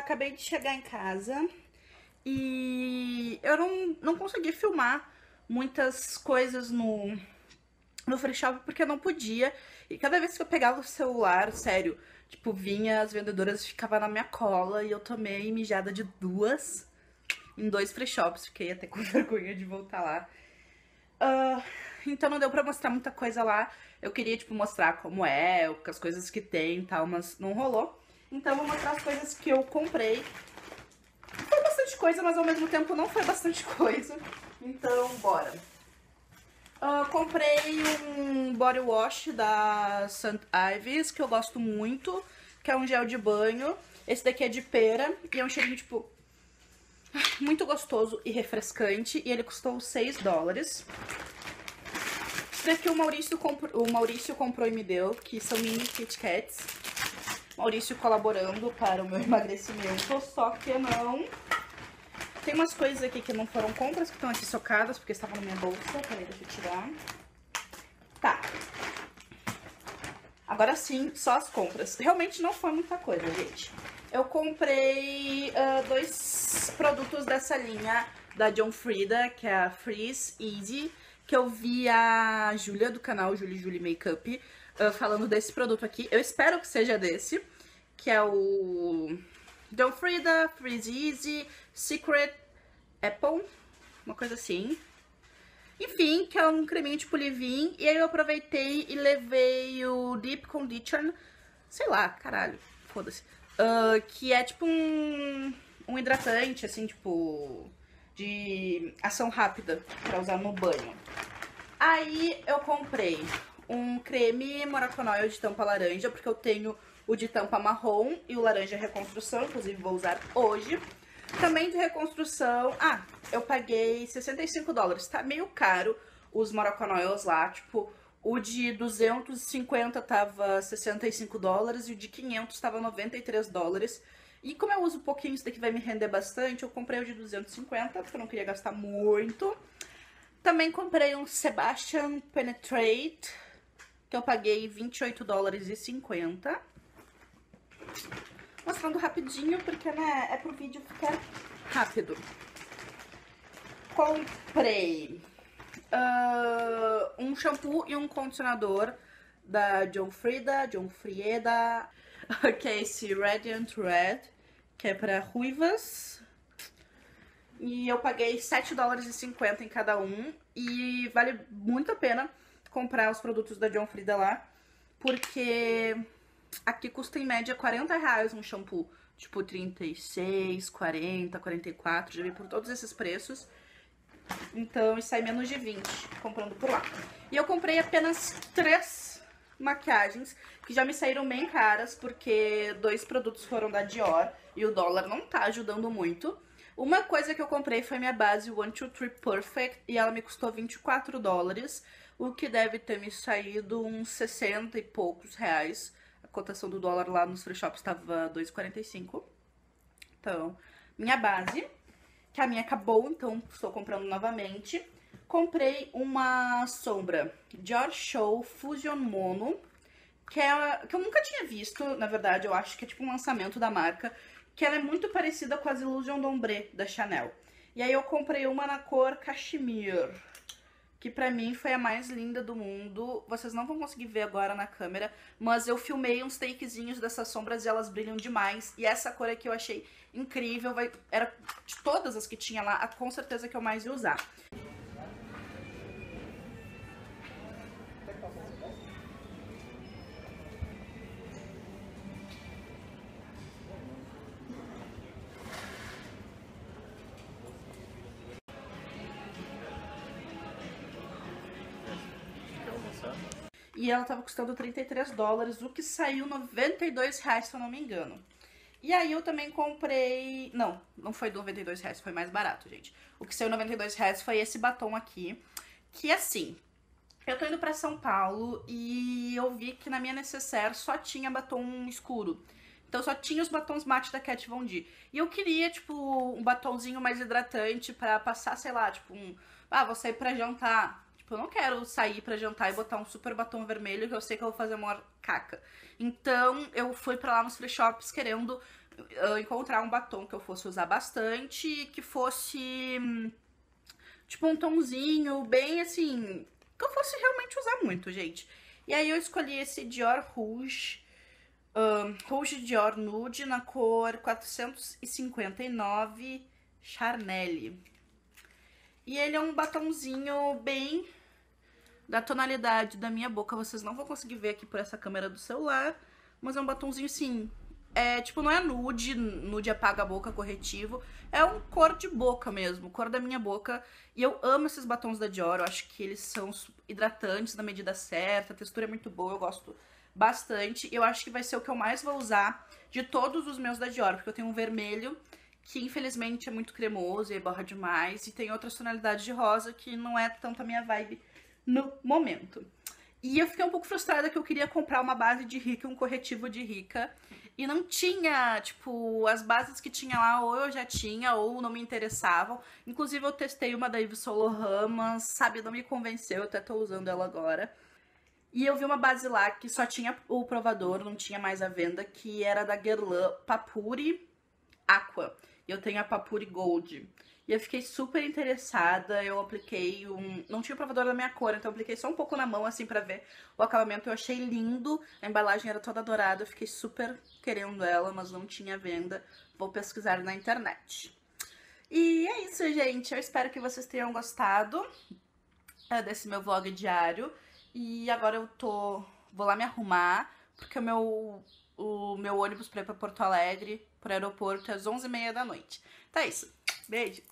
Acabei de chegar em casa e eu não, não consegui filmar muitas coisas no, no free shop porque eu não podia. E cada vez que eu pegava o celular, sério, tipo, vinha as vendedoras ficavam na minha cola e eu tomei mijada de duas em dois free shops. Fiquei até com vergonha de voltar lá. Uh, então não deu pra mostrar muita coisa lá. Eu queria, tipo, mostrar como é, as coisas que tem e tal, mas não rolou. Então vou mostrar as coisas que eu comprei. Foi bastante coisa, mas ao mesmo tempo não foi bastante coisa. Então, bora. Uh, comprei um body wash da St. Ives, que eu gosto muito, que é um gel de banho. Esse daqui é de pera e é um cheirinho, tipo, muito gostoso e refrescante. E ele custou 6 dólares. Esse daqui o Maurício, o Maurício comprou e me deu, que são mini Kit Kats. Maurício colaborando para o meu emagrecimento, só que não... Tem umas coisas aqui que não foram compras, que estão aqui socadas, porque estavam na minha bolsa. Peraí, deixa eu tirar. Tá. Agora sim, só as compras. Realmente não foi muita coisa, gente. Eu comprei uh, dois produtos dessa linha da John Frieda, que é a Freeze Easy, que eu vi a Júlia do canal Julie Julie Makeup uh, falando desse produto aqui. Eu espero que seja desse, que é o John Frieda, Freeze Easy, Secret Apple, uma coisa assim. Enfim, que é um creminho tipo leave-in. E aí eu aproveitei e levei o Deep Condition, sei lá, caralho, foda-se. Uh, que é tipo um, um hidratante, assim, tipo, de ação rápida pra usar no banho. Aí eu comprei um creme Moroconoil de tampa laranja, porque eu tenho o de tampa marrom e o laranja reconstrução, inclusive vou usar hoje. Também de reconstrução, ah, eu paguei 65 dólares, tá meio caro os Moroconoils lá, tipo, o de 250 tava 65 dólares e o de 500 tava 93 dólares. E como eu uso pouquinho, isso daqui vai me render bastante, eu comprei o de 250, porque eu não queria gastar muito. Também comprei um Sebastian Penetrate, que eu paguei 28 dólares e 50. Mostrando rapidinho, porque né, é pro vídeo ficar rápido. Comprei uh, um shampoo e um condicionador da John Frieda, John Frieda, que é esse Radiant Red, que é pra ruivas. E eu paguei 7 dólares e 50 em cada um. E vale muito a pena comprar os produtos da John Frieda lá, porque aqui custa em média 40 reais um shampoo. Tipo, 36, 40, 44, já vi por todos esses preços. Então, e sai menos de 20 comprando por lá. E eu comprei apenas três maquiagens, que já me saíram bem caras, porque dois produtos foram da Dior e o dólar não tá ajudando muito. Uma coisa que eu comprei foi minha base One Two Three Perfect e ela me custou 24 dólares o que deve ter me saído uns 60 e poucos reais. A cotação do dólar lá nos free shops estava 2,45. Então, minha base, que a minha acabou, então estou comprando novamente. Comprei uma sombra Dior Show Fusion Mono, que, é, que eu nunca tinha visto, na verdade, eu acho que é tipo um lançamento da marca, que ela é muito parecida com as Illusion d'Ombre da Chanel. E aí eu comprei uma na cor Cashmere que pra mim foi a mais linda do mundo. Vocês não vão conseguir ver agora na câmera, mas eu filmei uns takezinhos dessas sombras e elas brilham demais. E essa cor aqui eu achei incrível, vai, era de todas as que tinha lá, com certeza que eu mais ia usar. E ela tava custando 33 dólares, o que saiu 92 reais, se eu não me engano. E aí eu também comprei... Não, não foi 92 reais, foi mais barato, gente. O que saiu 92 reais foi esse batom aqui, que assim... Eu tô indo pra São Paulo e eu vi que na minha necessaire só tinha batom escuro. Então só tinha os batons mate da Kat Von D. E eu queria, tipo, um batonzinho mais hidratante pra passar, sei lá, tipo um... Ah, vou sair pra jantar Tipo, eu não quero sair pra jantar e botar um super batom vermelho que eu sei que eu vou fazer maior caca. Então eu fui pra lá nos free shops querendo uh, encontrar um batom que eu fosse usar bastante, que fosse hum, tipo um tomzinho bem assim, que eu fosse realmente usar muito, gente. E aí eu escolhi esse Dior Rouge, um, Rouge Dior Nude na cor 459 Charnelle. E ele é um batomzinho bem da tonalidade da minha boca. Vocês não vão conseguir ver aqui por essa câmera do celular, mas é um batomzinho assim, é, tipo, não é nude, nude apaga a boca corretivo. É um cor de boca mesmo, cor da minha boca. E eu amo esses batons da Dior, eu acho que eles são hidratantes na medida certa, a textura é muito boa, eu gosto bastante. Eu acho que vai ser o que eu mais vou usar de todos os meus da Dior, porque eu tenho um vermelho que infelizmente é muito cremoso e borra demais, e tem outras tonalidades de rosa que não é tanto a minha vibe no momento. E eu fiquei um pouco frustrada que eu queria comprar uma base de rica, um corretivo de rica. E não tinha, tipo, as bases que tinha lá, ou eu já tinha, ou não me interessavam. Inclusive, eu testei uma da Yves Saint Laurent, mas, sabe, não me convenceu, eu até tô usando ela agora. E eu vi uma base lá que só tinha o provador, não tinha mais a venda, que era da Guerlain Papuri Aqua. Eu tenho a Papuri Gold. E eu fiquei super interessada, eu apliquei um... Não tinha o provador da minha cor, então eu apliquei só um pouco na mão, assim, pra ver o acabamento. Eu achei lindo, a embalagem era toda dourada, eu fiquei super querendo ela, mas não tinha venda. Vou pesquisar na internet. E é isso, gente. Eu espero que vocês tenham gostado é, desse meu vlog diário. E agora eu tô... Vou lá me arrumar, porque o meu, o meu ônibus pra ir pra Porto Alegre, pro aeroporto, às 11h30 da noite. É isso. Beijo!